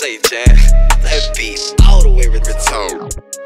say, Jan. That beat all the way retarded.